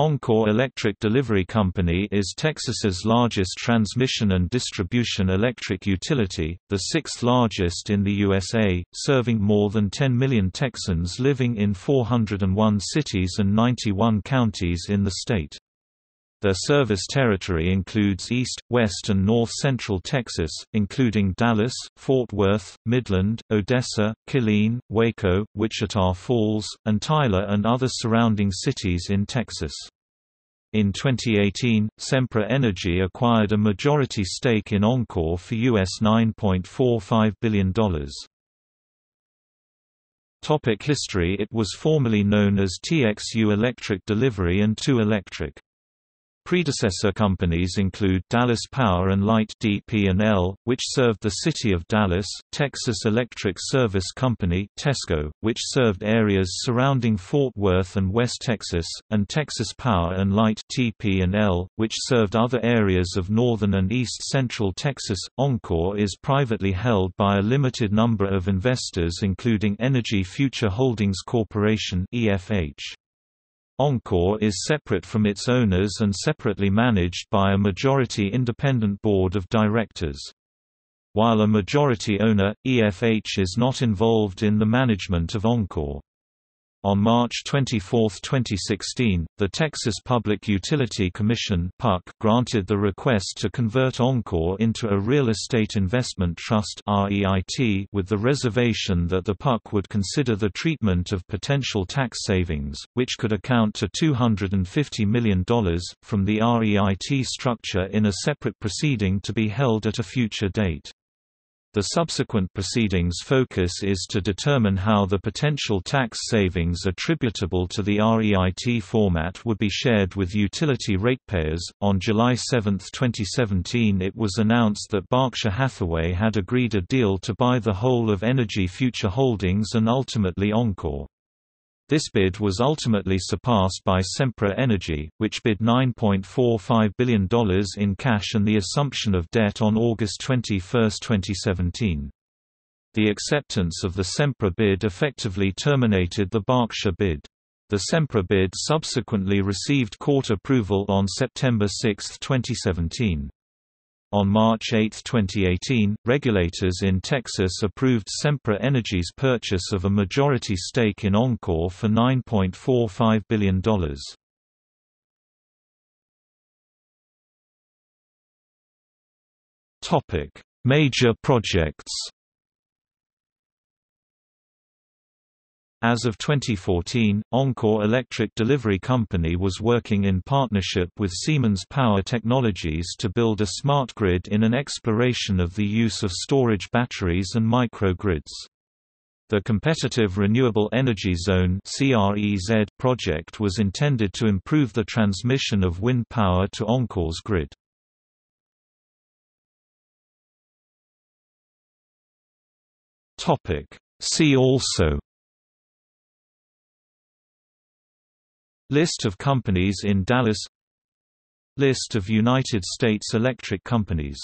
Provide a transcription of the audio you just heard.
Oncor Electric Delivery Company is Texas's largest transmission and distribution electric utility, the sixth largest in the USA, serving more than 10 million Texans living in 401 cities and 91 counties in the state. Their service territory includes East, West and North Central Texas, including Dallas, Fort Worth, Midland, Odessa, Killeen, Waco, Wichita Falls, and Tyler and other surrounding cities in Texas. In 2018, Sempra Energy acquired a majority stake in Oncor for US $9.45 billion. Topic history It was formerly known as TXU Electric Delivery and 2 Electric. Predecessor companies include Dallas Power and Light DP&L, which served the city of Dallas, Texas Electric Service Company (TESCO), which served areas surrounding Fort Worth and West Texas, and Texas Power and Light (TP&L), which served other areas of northern and east central Texas. Oncor is privately held by a limited number of investors including Energy Future Holdings Corporation (EFH). Oncor is separate from its owners and separately managed by a majority independent board of directors. While a majority owner, EFH is not involved in the management of Oncor. On March 24, 2016, the Texas Public Utility Commission granted the request to convert Oncor into a Real Estate Investment Trust with the reservation that the PUC would consider the treatment of potential tax savings, which could account to $250 million, from the REIT structure in a separate proceeding to be held at a future date. The subsequent proceedings focus is to determine how the potential tax savings attributable to the REIT format would be shared with utility ratepayers. On July 7, 2017, it was announced that Berkshire Hathaway had agreed a deal to buy the whole of Energy Future Holdings and ultimately Oncor. This bid was ultimately surpassed by Sempra Energy, which bid $9.45 billion in cash and the assumption of debt on August 21, 2017. The acceptance of the Sempra bid effectively terminated the Berkshire bid. The Sempra bid subsequently received court approval on September 6, 2017. On March 8, 2018, regulators in Texas approved Sempra Energy's purchase of a majority stake in Oncor for $9.45 billion. Major projects As of 2014, Oncor Electric Delivery Company was working in partnership with Siemens Power Technologies to build a smart grid in an exploration of the use of storage batteries and microgrids. The Competitive Renewable Energy Zone project was intended to improve the transmission of wind power to Oncor's grid. See also List of companies in Dallas. List of United States electric companies